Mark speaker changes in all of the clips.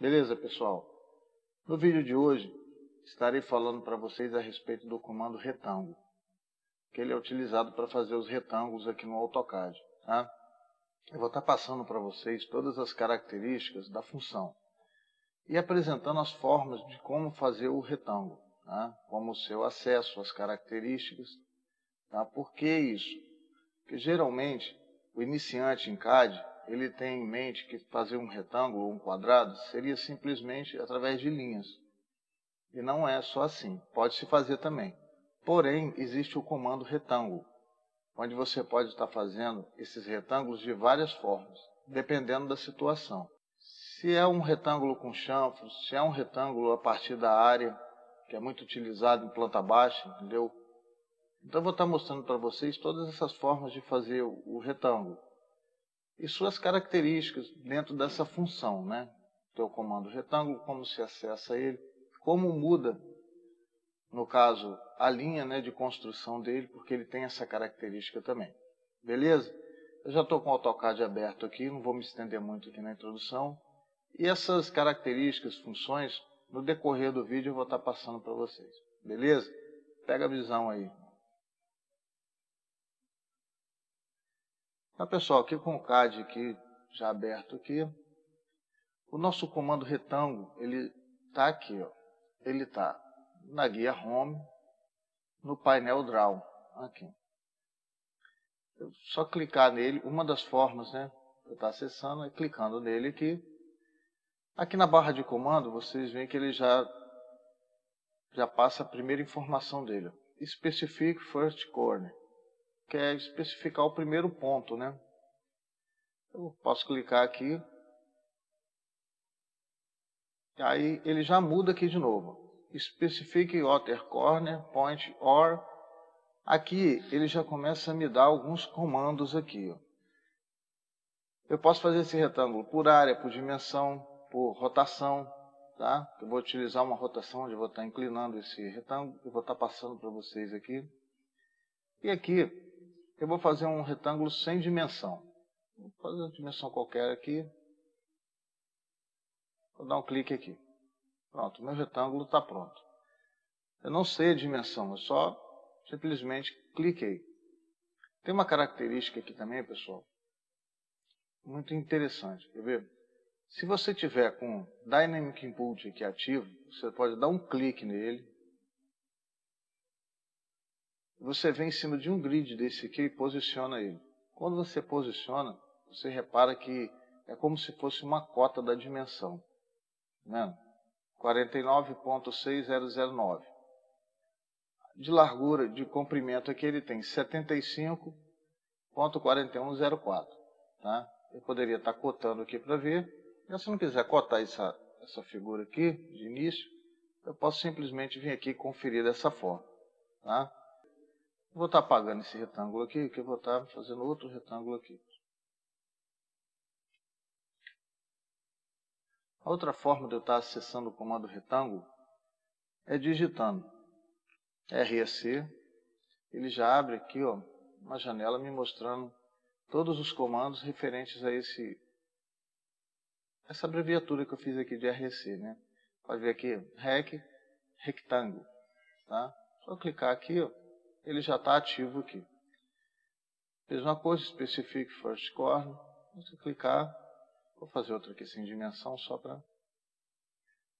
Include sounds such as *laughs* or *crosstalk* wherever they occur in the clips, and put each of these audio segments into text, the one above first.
Speaker 1: Beleza, pessoal? No vídeo de hoje, estarei falando para vocês a respeito do comando retângulo, que ele é utilizado para fazer os retângulos aqui no AutoCAD. Tá? Eu vou estar passando para vocês todas as características da função e apresentando as formas de como fazer o retângulo, tá? como o seu acesso às características. Tá? Por que isso? Porque geralmente o iniciante em CAD ele tem em mente que fazer um retângulo ou um quadrado seria simplesmente através de linhas. E não é só assim, pode-se fazer também. Porém, existe o comando retângulo, onde você pode estar fazendo esses retângulos de várias formas, dependendo da situação. Se é um retângulo com chanfros, se é um retângulo a partir da área, que é muito utilizado em planta baixa, entendeu? Então, eu vou estar mostrando para vocês todas essas formas de fazer o retângulo e suas características dentro dessa função, né? Teu comando retângulo, como se acessa ele, como muda, no caso, a linha né, de construção dele, porque ele tem essa característica também. Beleza? Eu já estou com o AutoCAD aberto aqui, não vou me estender muito aqui na introdução. E essas características, funções, no decorrer do vídeo eu vou estar passando para vocês. Beleza? Pega a visão aí. Então, pessoal, aqui com o CAD aqui, já aberto aqui, o nosso comando retângulo, ele está aqui, ó. Ele está na guia Home, no painel Draw, aqui. Eu só clicar nele, uma das formas, né, eu estar acessando é clicando nele aqui. Aqui na barra de comando, vocês veem que ele já já passa a primeira informação dele. Specific First Corner quer especificar o primeiro ponto, né? Eu posso clicar aqui. Aí ele já muda aqui de novo. Specific Outer Corner Point or. Aqui ele já começa a me dar alguns comandos aqui. Ó. Eu posso fazer esse retângulo por área, por dimensão, por rotação. Tá? Eu vou utilizar uma rotação onde eu vou estar inclinando esse retângulo. Eu vou estar passando para vocês aqui. E aqui eu vou fazer um retângulo sem dimensão. Vou fazer uma dimensão qualquer aqui. Vou dar um clique aqui. Pronto, meu retângulo está pronto. Eu não sei a dimensão, eu só simplesmente cliquei. Tem uma característica aqui também, pessoal, muito interessante. Quer ver? Se você tiver com Dynamic Input aqui ativo, você pode dar um clique nele você vem em cima de um grid desse aqui e posiciona ele. Quando você posiciona, você repara que é como se fosse uma cota da dimensão. Né? 49.6009. De largura, de comprimento aqui ele tem 75.4104. Tá? Eu poderia estar cotando aqui para ver. Se não quiser cotar essa, essa figura aqui de início, eu posso simplesmente vir aqui e conferir dessa forma. Tá? Vou estar apagando esse retângulo aqui, que eu vou estar fazendo outro retângulo aqui. A outra forma de eu estar acessando o comando retângulo é digitando REC. Ele já abre aqui ó, uma janela me mostrando todos os comandos referentes a esse essa abreviatura que eu fiz aqui de REC. Né? Pode ver aqui, REC, rectângulo. Tá? Só clicar aqui, ó, ele já está ativo aqui. Mesma coisa, Specific First Corner. Você clicar, vou fazer outra aqui sem dimensão só para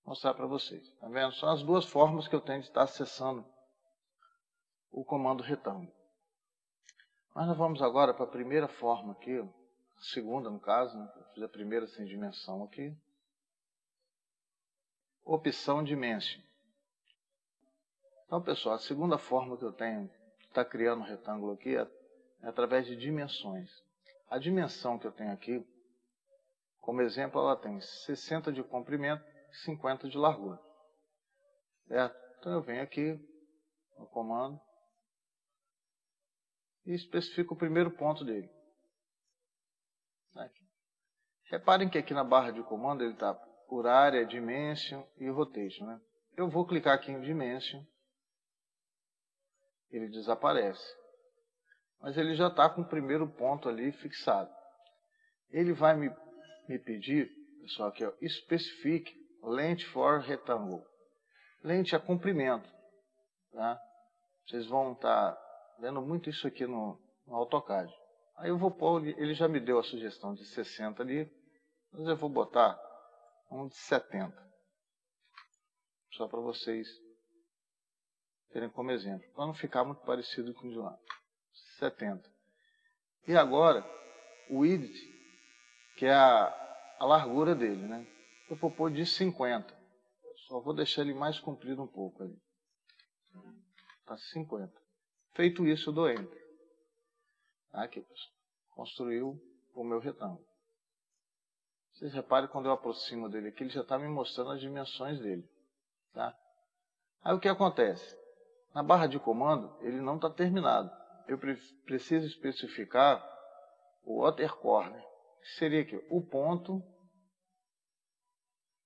Speaker 1: mostrar para vocês. Tá vendo? São as duas formas que eu tenho de estar acessando o comando retângulo. Mas nós vamos agora para a primeira forma aqui, a segunda no caso, né? eu fiz a primeira sem dimensão aqui. Opção Dimension. Então, pessoal, a segunda forma que eu tenho está criando um retângulo aqui é, é através de dimensões. A dimensão que eu tenho aqui, como exemplo, ela tem 60 de comprimento e 50 de largura. Certo? Então eu venho aqui no comando e especifico o primeiro ponto dele. Aqui. Reparem que aqui na barra de comando ele está por área, dimension e rotation. Né? Eu vou clicar aqui em dimension ele desaparece. Mas ele já está com o primeiro ponto ali fixado. Ele vai me, me pedir pessoal, aqui, ó, especifique length for rectangle. Lente é comprimento. Tá? Vocês vão estar tá vendo muito isso aqui no, no AutoCAD. Aí eu vou pôr, ele já me deu a sugestão de 60 ali, mas eu vou botar um de 70. Só para vocês terem como exemplo. Para não ficar muito parecido com o de lá. 70. E agora, o width, que é a, a largura dele, né? Eu vou pôr de 50. Só vou deixar ele mais comprido um pouco ali. Está 50. Feito isso, eu dou Enter. Aqui, pessoal. Construiu o meu retângulo. Vocês reparem quando eu aproximo dele aqui, ele já está me mostrando as dimensões dele. Tá? Aí o que acontece? Na barra de comando, ele não está terminado. Eu pre preciso especificar o outer corner, que seria aqui, o ponto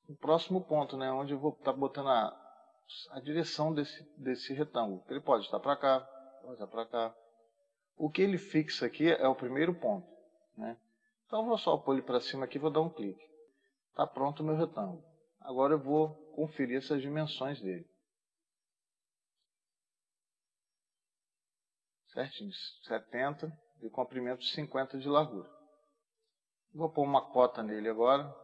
Speaker 1: o próximo ponto, né, onde eu vou estar tá botando a, a direção desse, desse retângulo. Ele pode estar para cá, pode estar para cá. O que ele fixa aqui é o primeiro ponto. Né? Então vou só pôr ele para cima aqui vou dar um clique. Está pronto o meu retângulo. Agora eu vou conferir essas dimensões dele. Certinho, 70 de comprimento, 50 de largura. Vou pôr uma cota nele agora,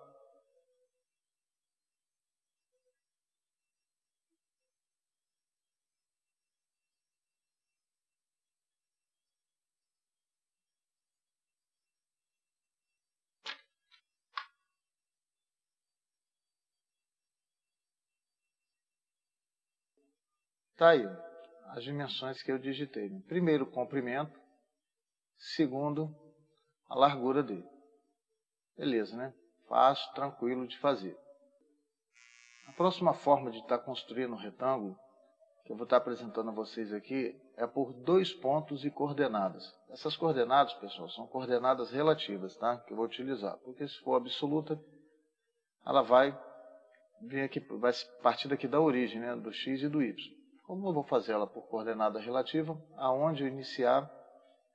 Speaker 1: Está aí as dimensões que eu digitei. Primeiro, o comprimento. Segundo, a largura dele. Beleza, né? Fácil, tranquilo de fazer. A próxima forma de estar tá construindo um retângulo, que eu vou estar tá apresentando a vocês aqui, é por dois pontos e coordenadas. Essas coordenadas, pessoal, são coordenadas relativas, tá? Que eu vou utilizar. Porque se for absoluta, ela vai vir aqui, vai partir daqui da origem, né? Do x e do y. Como eu vou fazer ela por coordenada relativa, aonde eu iniciar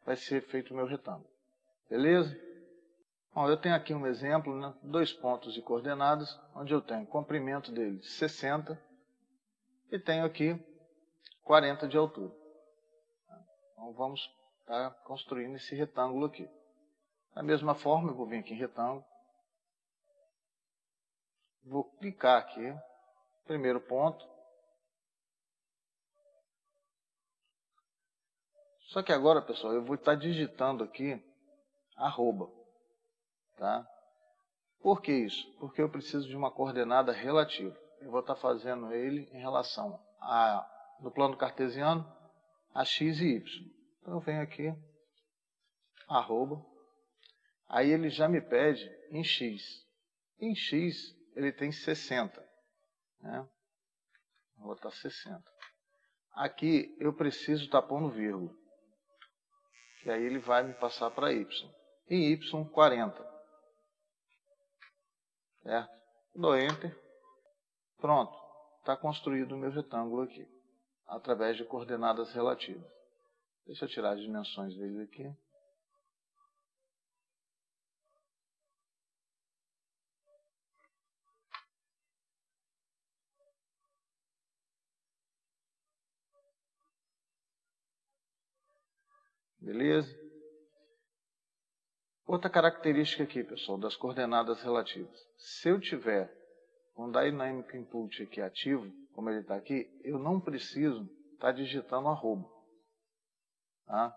Speaker 1: vai ser feito o meu retângulo. Beleza? Bom, eu tenho aqui um exemplo, né? dois pontos de coordenadas, onde eu tenho comprimento dele 60 e tenho aqui 40 de altura. Então vamos estar tá construindo esse retângulo aqui. Da mesma forma, eu vou vir aqui em retângulo, vou clicar aqui, primeiro ponto, Só que agora, pessoal, eu vou estar digitando aqui arroba, tá? Por que isso? Porque eu preciso de uma coordenada relativa. Eu vou estar fazendo ele em relação a, no plano cartesiano, a x e y. Então eu venho aqui, arroba, aí ele já me pede em x. Em x ele tem 60, né? Vou botar 60. Aqui eu preciso estar pondo vírgula e aí ele vai me passar para y. E y 40. Certo? Dou Enter. Pronto. Está construído o meu retângulo aqui, através de coordenadas relativas. Deixa eu tirar as dimensões dele aqui. Beleza? Outra característica aqui, pessoal, das coordenadas relativas. Se eu tiver um Dynamic Input aqui ativo, como ele está aqui, eu não preciso estar tá digitando arroba. Tá?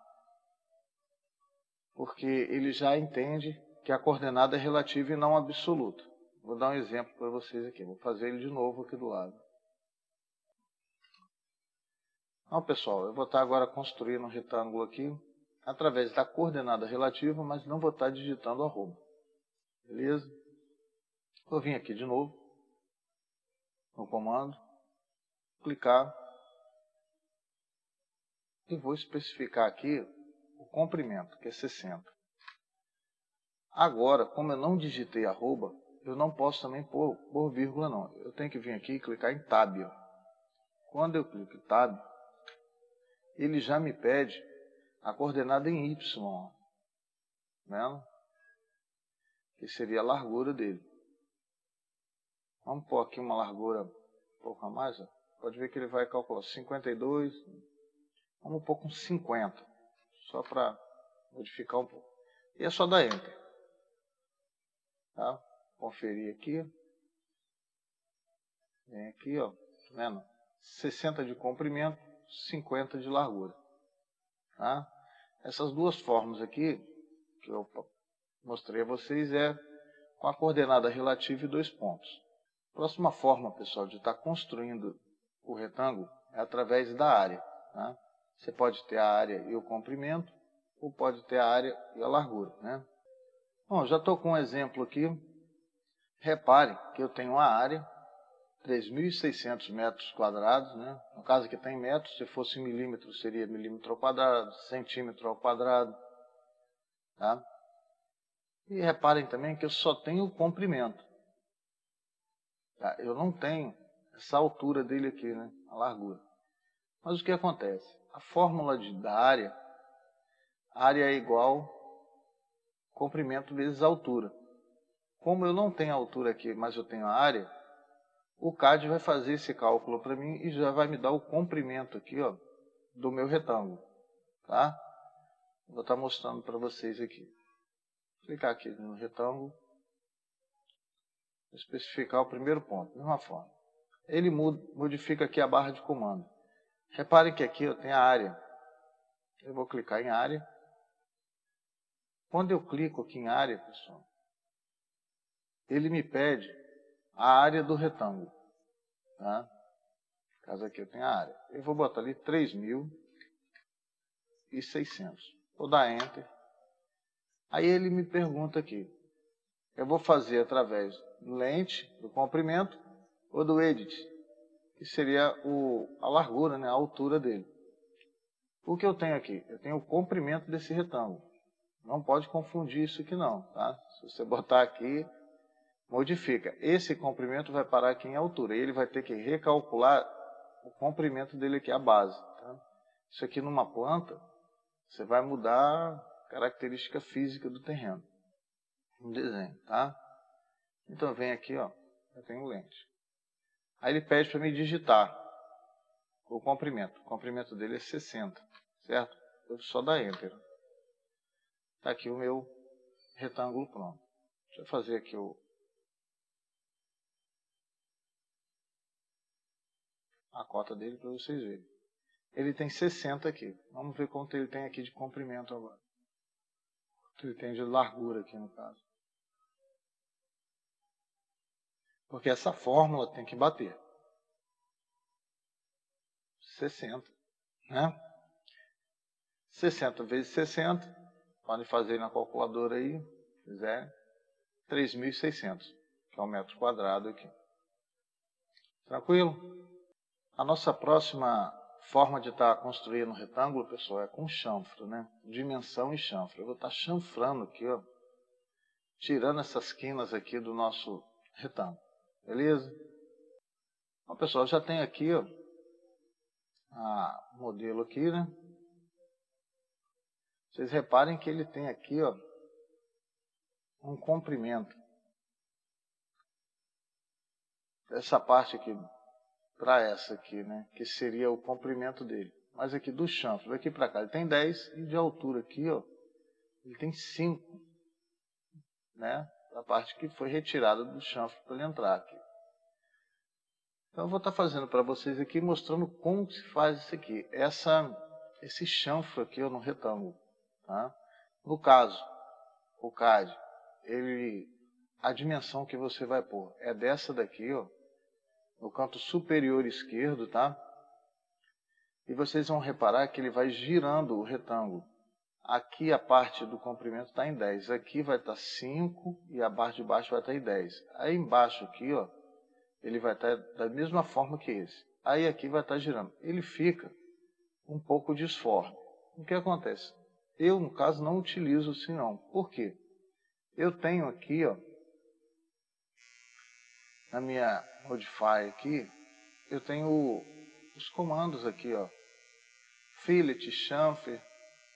Speaker 1: Porque ele já entende que a coordenada é relativa e não absoluta. Vou dar um exemplo para vocês aqui. Vou fazer ele de novo aqui do lado. Então, pessoal, eu vou estar tá agora construindo um retângulo aqui através da coordenada relativa, mas não vou estar digitando arroba. Beleza? Vou vir aqui de novo, no comando, clicar, e vou especificar aqui o comprimento, que é 60. Agora, como eu não digitei arroba, eu não posso também pôr, pôr vírgula não. Eu tenho que vir aqui e clicar em Tab. Quando eu clico em Tab, ele já me pede a coordenada em Y, né? que seria a largura dele. Vamos pôr aqui uma largura um pouco a mais. Ó. Pode ver que ele vai calcular 52. Vamos pôr com 50. Só para modificar um pouco. E é só dar Enter. Tá? Conferir aqui. Vem aqui, ó. Tá vendo? 60 de comprimento, 50 de largura. Tá? Essas duas formas aqui, que eu mostrei a vocês, é com a coordenada relativa e dois pontos. Próxima forma, pessoal, de estar construindo o retângulo é através da área. Tá? Você pode ter a área e o comprimento, ou pode ter a área e a largura. Né? Bom, já estou com um exemplo aqui. Repare que eu tenho uma área, 3.600 metros quadrados. Né? No caso aqui tem metros, se fosse milímetro seria milímetro ao quadrado, centímetro ao quadrado. Tá? E reparem também que eu só tenho o comprimento. Tá? Eu não tenho essa altura dele aqui, né? a largura. Mas o que acontece? A fórmula de, da área, área é igual comprimento vezes altura. Como eu não tenho altura aqui, mas eu tenho a área, o CAD vai fazer esse cálculo para mim e já vai me dar o comprimento aqui ó, do meu retângulo. Tá? Vou estar mostrando para vocês aqui. Clicar aqui no retângulo. Especificar o primeiro ponto, mesma forma ele modifica aqui a barra de comando. Reparem que aqui eu tenho a área. Eu vou clicar em área. Quando eu clico aqui em área, pessoal, ele me pede a área do retângulo. Tá? Caso aqui eu tenho a área. Eu vou botar ali 3.600. Vou dar Enter. Aí ele me pergunta aqui. Eu vou fazer através do lente, do comprimento, ou do edit, que seria o, a largura, né, a altura dele. O que eu tenho aqui? Eu tenho o comprimento desse retângulo. Não pode confundir isso aqui não, tá? Se você botar aqui, modifica. Esse comprimento vai parar aqui em altura. E ele vai ter que recalcular o comprimento dele aqui, a base. Tá? Isso aqui numa planta, você vai mudar a característica física do terreno. No desenho, tá? Então vem aqui, ó, eu tenho lente. Aí ele pede para me digitar o comprimento. O comprimento dele é 60, certo? Eu só dar Enter. Está aqui o meu retângulo pronto. Deixa eu fazer aqui o a cota dele para vocês verem. Ele tem 60 aqui. Vamos ver quanto ele tem aqui de comprimento agora. Quanto ele tem de largura aqui no caso. Porque essa fórmula tem que bater. 60. Né? 60 vezes 60, podem fazer na calculadora aí, se quiser, 3.600, que é o um metro quadrado aqui. Tranquilo? A nossa próxima forma de estar tá construindo um retângulo, pessoal, é com chanfro, né? Dimensão e chanfro. Eu vou estar tá chanfrando aqui, ó, tirando essas quinas aqui do nosso retângulo. Beleza? Então, pessoal, já tem aqui ó, a modelo aqui, né? Vocês reparem que ele tem aqui ó, um comprimento. Essa parte aqui para essa aqui, né? Que seria o comprimento dele. Mas aqui do chanfro, daqui para cá, ele tem 10 e de altura aqui, ó, ele tem 5, né? A parte que foi retirada do chanfro para ele entrar aqui. Então eu vou estar fazendo para vocês aqui, mostrando como se faz isso aqui. Essa, esse chanfro aqui ó, no retângulo. Tá? No caso, o CAD, ele, a dimensão que você vai pôr é dessa daqui, ó, no canto superior esquerdo, tá? E vocês vão reparar que ele vai girando o retângulo. Aqui a parte do comprimento está em 10. Aqui vai estar 5 e a parte de baixo vai estar em 10. Aí embaixo aqui, ó, ele vai estar da mesma forma que esse. Aí aqui vai estar girando. Ele fica um pouco disforme. O que acontece? Eu, no caso, não utilizo assim não. Por quê? Eu tenho aqui, ó, na minha Modify aqui, eu tenho os comandos aqui, ó. Fillet, chamfer,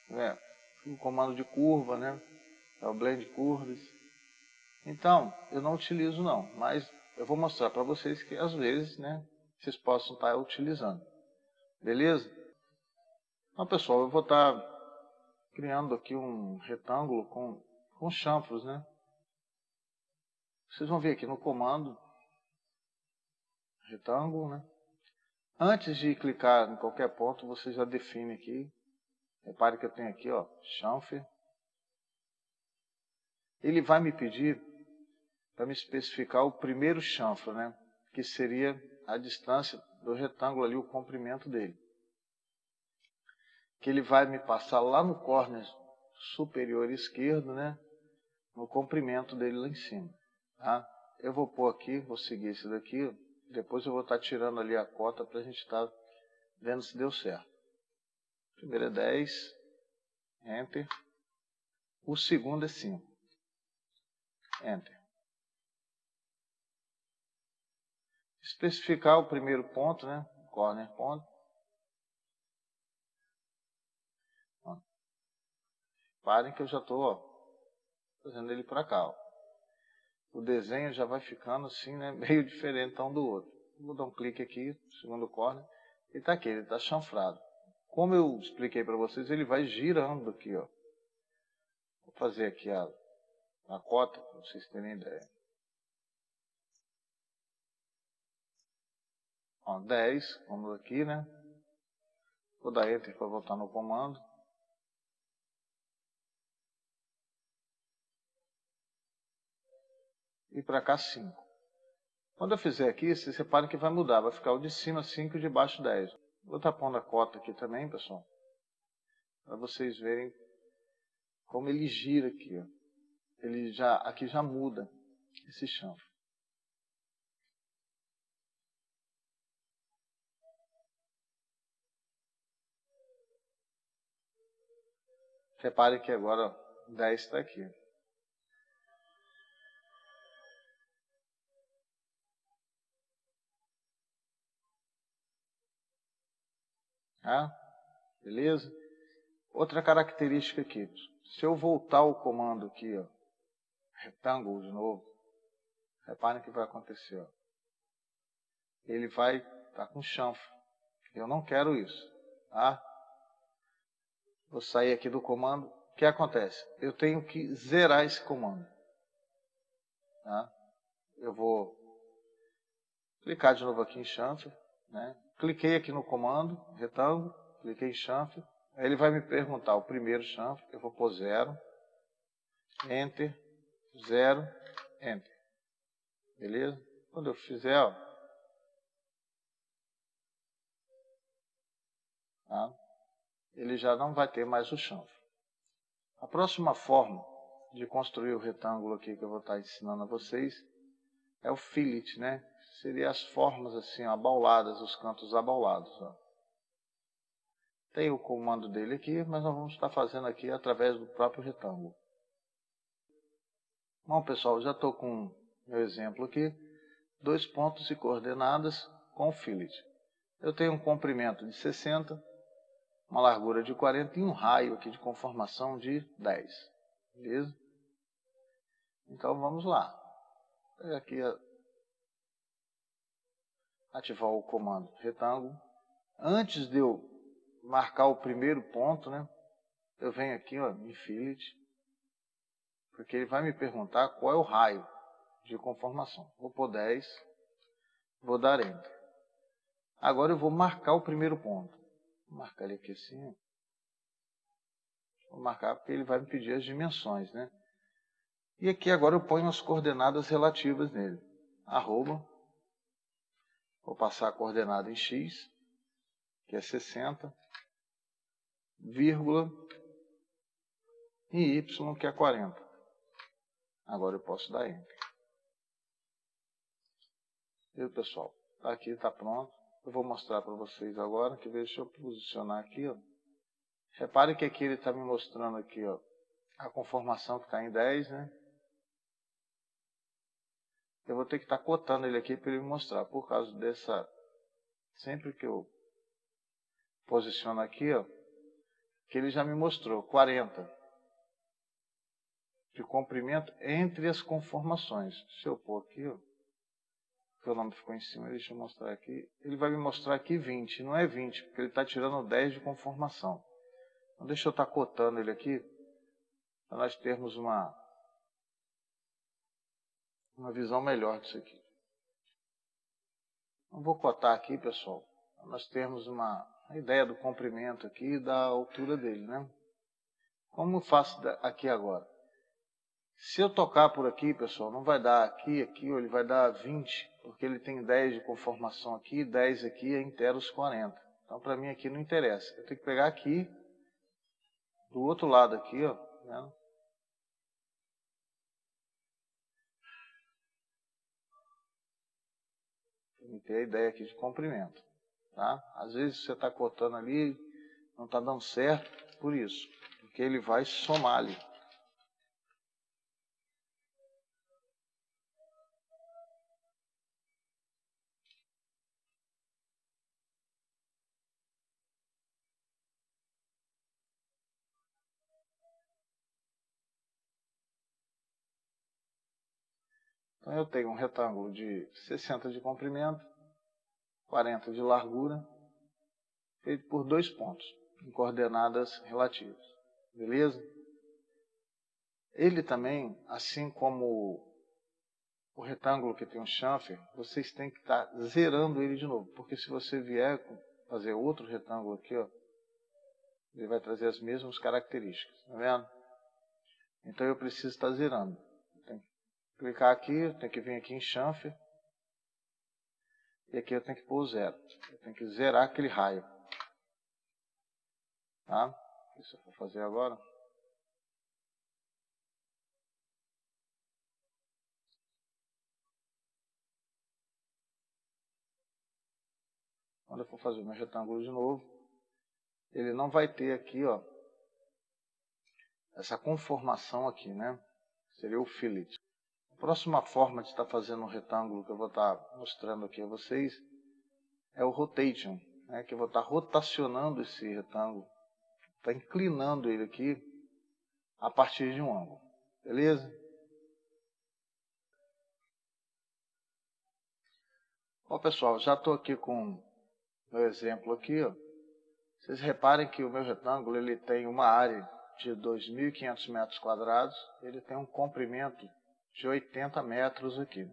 Speaker 1: né? o comando de curva, né? É o blend curves. Então, eu não utilizo não, mas eu vou mostrar para vocês que às vezes, né, vocês possam estar utilizando. Beleza? Então, pessoal, eu vou estar criando aqui um retângulo com, com chanfros, né? Vocês vão ver aqui no comando, retângulo, né? Antes de clicar em qualquer ponto, você já define aqui. Repare que eu tenho aqui, ó, chanfer. Ele vai me pedir para me especificar o primeiro chanfro, né? Que seria a distância do retângulo ali, o comprimento dele que ele vai me passar lá no córner superior esquerdo, né? No comprimento dele lá em cima, tá? Eu vou pôr aqui, vou seguir esse daqui, depois eu vou estar tirando ali a cota para a gente estar tá vendo se deu certo. Primeiro é 10, Enter. O segundo é 5, Enter. Especificar o primeiro ponto, né? Corner ponto. Parem que eu já estou fazendo ele para cá. Ó. O desenho já vai ficando assim, né, *laughs* meio diferente um do outro. Vou dar um clique aqui, segundo corner, e está aqui, ele está chanfrado. Como eu expliquei para vocês, ele vai girando aqui. Ó. Vou fazer aqui a, a cota, para vocês terem ideia. Ó, 10, vamos aqui, né? Vou dar Enter para voltar no comando. E para cá 5. Quando eu fizer aqui, vocês reparem que vai mudar, vai ficar o de cima 5 e o de baixo 10. Vou estar pondo a cota aqui também, pessoal, para vocês verem como ele gira aqui. Ó. Ele já, aqui já muda esse chão. Repare que agora 10 está aqui. Tá? Beleza? Outra característica aqui. Se eu voltar o comando aqui, ó, retângulo de novo, reparem o que vai acontecer. Ó. Ele vai estar tá com chanfro. Eu não quero isso. Tá? Vou sair aqui do comando. O que acontece? Eu tenho que zerar esse comando. Tá? Eu vou clicar de novo aqui em chanfre, né? Cliquei aqui no comando, retângulo, cliquei em chanfre. Aí ele vai me perguntar o primeiro chanfre, eu vou pôr zero, enter, zero, enter. Beleza? Quando eu fizer, ó, tá? ele já não vai ter mais o chanfre. A próxima forma de construir o retângulo aqui que eu vou estar ensinando a vocês é o fillet, né? Seria as formas assim, abauladas, os cantos abaulados. Ó. Tem o comando dele aqui, mas nós vamos estar fazendo aqui através do próprio retângulo. Bom, pessoal, já estou com meu exemplo aqui. Dois pontos e coordenadas com fillet. Eu tenho um comprimento de 60, uma largura de 40 e um raio aqui de conformação de 10. Beleza? Então vamos lá. Aqui ativar o comando retângulo. Antes de eu marcar o primeiro ponto, né, eu venho aqui ó, em fillet, porque ele vai me perguntar qual é o raio de conformação. Vou pôr 10, vou dar Enter. Agora eu vou marcar o primeiro ponto. Vou marcar ele aqui assim. Vou marcar porque ele vai me pedir as dimensões, né? E aqui agora eu ponho as coordenadas relativas nele. Arroba Vou passar a coordenada em x, que é 60, vírgula, e y, que é 40. Agora eu posso dar Enter. Viu, pessoal? Tá aqui, está pronto. Eu vou mostrar para vocês agora, que deixa eu posicionar aqui, ó. Repare que aqui ele está me mostrando aqui, ó, a conformação que está em 10, né? Eu vou ter que estar tá cotando ele aqui para ele mostrar. Por causa dessa. Sempre que eu posiciono aqui, ó, que ele já me mostrou 40 de comprimento entre as conformações. Se eu pôr aqui, ó, porque o nome ficou em cima, deixa eu mostrar aqui. Ele vai me mostrar aqui 20, não é 20, porque ele está tirando 10 de conformação. Então deixa eu estar tá cotando ele aqui, para nós termos uma, uma visão melhor disso aqui. Não vou cotar aqui, pessoal, nós termos uma, uma ideia do comprimento aqui e da altura dele, né? Como eu faço aqui agora? Se eu tocar por aqui, pessoal, não vai dar aqui, aqui, ou ele vai dar 20, porque ele tem 10 de conformação aqui, 10 aqui, é inteiro os 40. Então, para mim aqui não interessa. Eu tenho que pegar aqui, do outro lado aqui, ó, né? Ter a ideia aqui de comprimento, tá? Às vezes você está cortando ali, não está dando certo, por isso, porque ele vai somar ali. Então eu tenho um retângulo de 60 de comprimento, 40 de largura, feito por dois pontos, em coordenadas relativas. Beleza? Ele também, assim como o retângulo que tem um chanfer, vocês têm que estar tá zerando ele de novo. Porque se você vier fazer outro retângulo aqui, ó, ele vai trazer as mesmas características. Tá vendo? Então eu preciso estar zerando clicar aqui, tem que vir aqui em chanfer. E aqui eu tenho que pôr o zero. Eu tenho que zerar aquele raio. Tá? Isso eu vou fazer agora. Quando eu for fazer o meu retângulo de novo, ele não vai ter aqui, ó, essa conformação aqui, né? Seria o fillet próxima forma de estar fazendo um retângulo que eu vou estar mostrando aqui a vocês é o rotation, né, que eu vou estar rotacionando esse retângulo, está inclinando ele aqui a partir de um ângulo, beleza? Ó pessoal, já estou aqui com meu exemplo aqui, ó. Vocês reparem que o meu retângulo ele tem uma área de 2.500 metros quadrados, ele tem um comprimento de 80 metros aqui.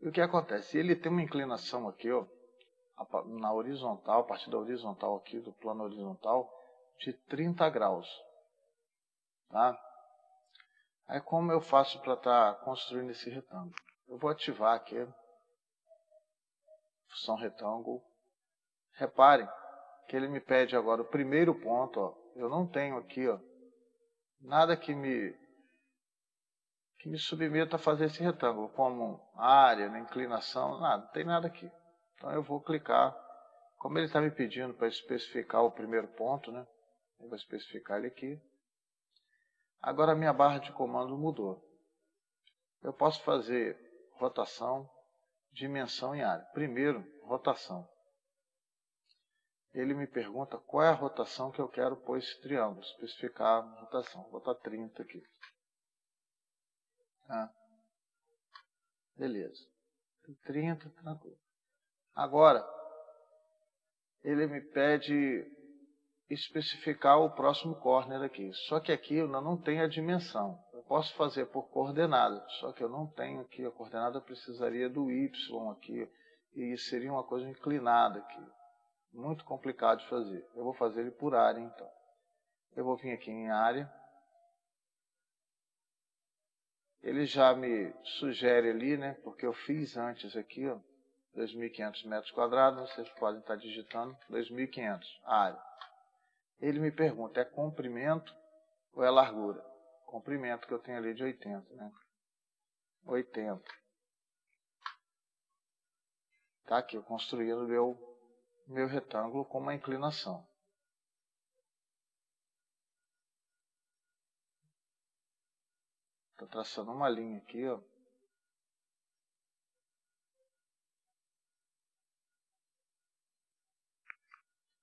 Speaker 1: E o que acontece? Ele tem uma inclinação aqui, ó, na horizontal, a partir da horizontal aqui, do plano horizontal, de 30 graus. Tá? Aí como eu faço para estar tá construindo esse retângulo? Eu vou ativar aqui, função retângulo. Reparem que ele me pede agora o primeiro ponto, ó. Eu não tenho aqui, ó, nada que me que me submeta a fazer esse retângulo, como área, inclinação, nada, não tem nada aqui. Então eu vou clicar, como ele está me pedindo para especificar o primeiro ponto, né? Eu vou especificar ele aqui. Agora a minha barra de comando mudou. Eu posso fazer rotação, dimensão e área. Primeiro, rotação. Ele me pergunta qual é a rotação que eu quero pôr esse triângulo, especificar a rotação. Vou botar 30 aqui. Tá? Beleza. 30, tranquilo. Agora, ele me pede especificar o próximo corner aqui. Só que aqui eu não tenho a dimensão. Eu posso fazer por coordenada, só que eu não tenho aqui. A coordenada precisaria do Y aqui. E seria uma coisa inclinada aqui. Muito complicado de fazer. Eu vou fazer ele por área, então. Eu vou vir aqui em área ele já me sugere ali, né, porque eu fiz antes aqui, ó, 2.500 metros quadrados, vocês podem estar digitando 2.500, área. Ele me pergunta, é comprimento ou é largura? Comprimento que eu tenho ali de 80, né? 80. Tá aqui, eu construí o meu, meu retângulo com uma inclinação. Estou traçando uma linha aqui, ó.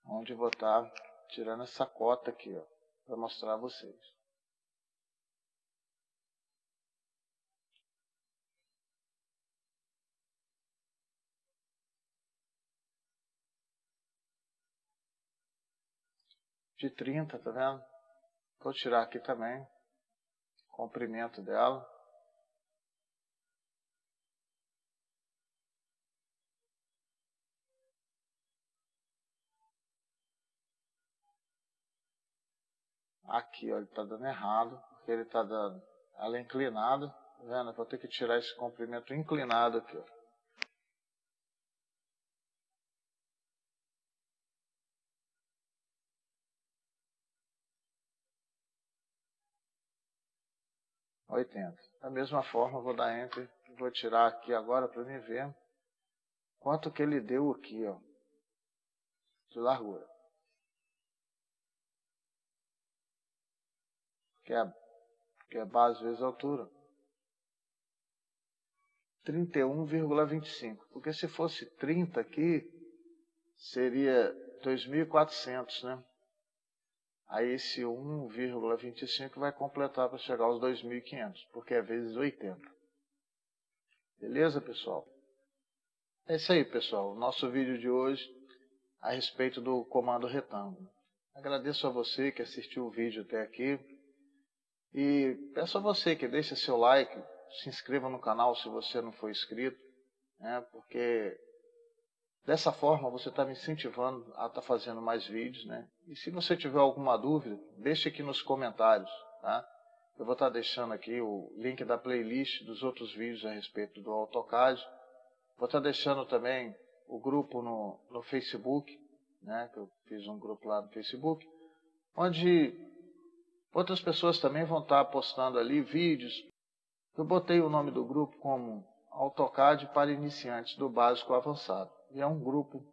Speaker 1: Onde vou estar tá tirando essa cota aqui, ó, para mostrar a vocês. De 30, tá vendo? Vou tirar aqui também comprimento dela. Aqui, ó, ele está dando errado, porque ele está dando ela é inclinada, tá vendo? Vou ter que tirar esse comprimento inclinado aqui, ó. Oitenta. Da mesma forma, vou dar Enter, vou tirar aqui agora para me ver quanto que ele deu aqui, ó, de largura. que é, que é base vezes altura. 31,25. Porque se fosse 30 aqui, seria 2.400, né? Aí esse 1,25 vai completar para chegar aos 2.500, porque é vezes 80. Beleza, pessoal? É isso aí, pessoal. Nosso vídeo de hoje a respeito do comando retângulo. Agradeço a você que assistiu o vídeo até aqui. E peço a você que deixe seu like, se inscreva no canal se você não for inscrito, né, porque dessa forma você está me incentivando a estar tá fazendo mais vídeos. Né? E se você tiver alguma dúvida, deixe aqui nos comentários. Tá? Eu vou estar tá deixando aqui o link da playlist dos outros vídeos a respeito do AutoCAD. Vou estar tá deixando também o grupo no, no Facebook, né, que eu fiz um grupo lá no Facebook, onde Outras pessoas também vão estar postando ali vídeos. Eu botei o nome do grupo como AutoCAD para iniciantes do básico avançado. E é um grupo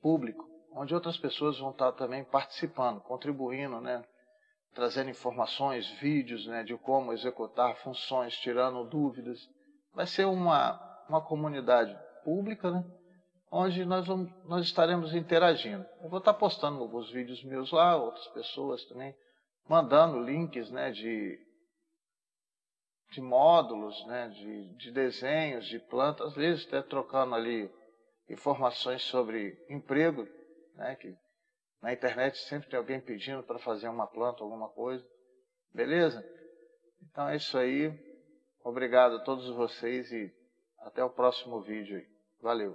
Speaker 1: público, onde outras pessoas vão estar também participando, contribuindo, né? trazendo informações, vídeos né? de como executar funções, tirando dúvidas. Vai ser uma, uma comunidade pública, né? onde nós, vamos, nós estaremos interagindo. Eu vou estar postando alguns vídeos meus lá, outras pessoas também mandando links né, de, de módulos, né, de, de desenhos, de plantas, às vezes até trocando ali informações sobre emprego, né, que na internet sempre tem alguém pedindo para fazer uma planta, alguma coisa. Beleza? Então é isso aí. Obrigado a todos vocês e até o próximo vídeo. Valeu!